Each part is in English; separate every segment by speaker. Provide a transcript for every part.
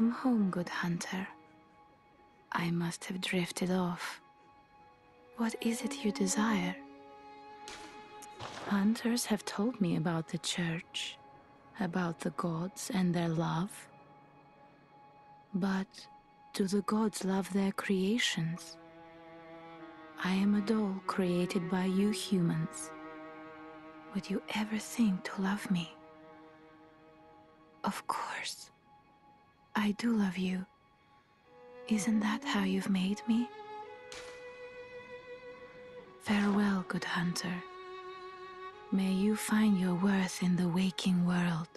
Speaker 1: Welcome home, good hunter. I must have drifted off. What is it you desire? Hunters have told me about the church, about the gods and their love. But do the gods love their creations? I am a doll created by you humans. Would you ever think to love me? Of course. I do love you. Isn't that how you've made me? Farewell, good hunter. May you find your worth in the waking world.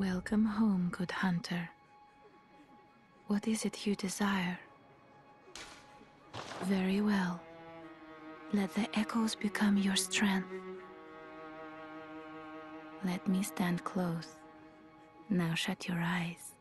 Speaker 1: Welcome home, good hunter. What is it you desire? Very well. Let the echoes become your strength. Let me stand close. Now shut your eyes.